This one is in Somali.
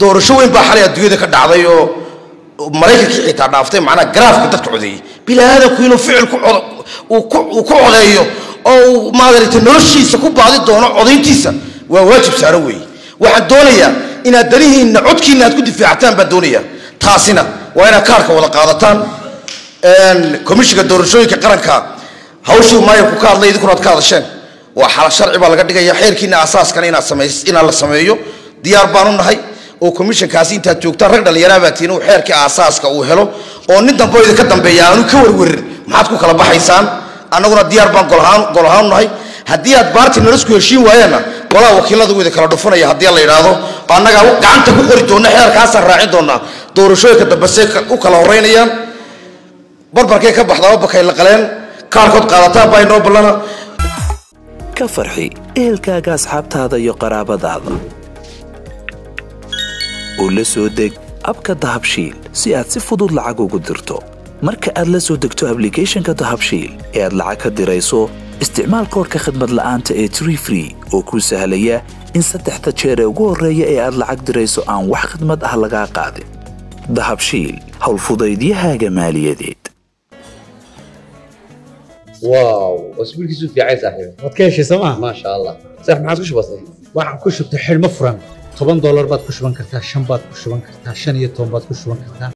doorasho weyn baa xalay adduunyada ka dhacday oo maraykankii xitaa dhaaftay macnaha garaafka dadka codeeyey bilaadanku inuu ficil uu ku codeeyo oo uu maaragtay noloshiisa ku baadi doono codayntiisa waa waajib saaran weeye waxaan doonayaa inaad danihiinna codkiinna aad ku difaactaan baan doonayaa. Taasina waa inaad kaarka wada qaadataan. Komishinka doorashooyinka qaranka hawshii maayarku ka hadlay idinkuna aad ka hadasheen. Waa xala sharci baa laga dhigaya xeerkiina asaaskana inaad samays inaad la sameeyo. Diyaar baan u nahay oo komishinkaasi intaad joogtaan rag dhallinyaraa baa tihin uu aasaaska uu helo oo nin dambe oo idinka dambeeya aanu ka warwarin. Maxaad ku kala baxaysaan? Annaguna diyaar baan gol nahay. Haddii aad baarti nalasku heshiin waayaanna golaha wakiilada wuu idinkala dhufanaya haddii la yidhaahdo. Annagaa gacanta ku qori doona xeerkaasaan raacin doonaa doorashooyinka dambe u kala horeynayaan barbarkay ka baxdaa bakay la qaleen. Kaarkood qaadataan baa inoo ballana ka farxi ehelkaaga asxaabtaada iyo qaraabadaada oo la soo deg abka dahabshiil si aad si fudud lacag ugu dirto marka aad la soo degto ablicathonka dahabshiil ee aad lacag ka dirayso isticmaal koorka khadmad la'aanta ee tree free oo kuu sahlaya in saddexda jeer ee ugu horreeya ee aad lacag dirayso aan wax khidmad ah lagaa qaadin dahabshiil howlfudaydiyahaaga maaliyadeed واو اسبوع كيسو في عايز صاحبي waad ka heshay sooma ما شاء الله صح ما عاد كش بسيط waxaan ku shubtay xidhmo furan toban doolar baad ku shuban kartaa shan baad ku shuban kartaa shan iyo toban baad ku shuban kartaa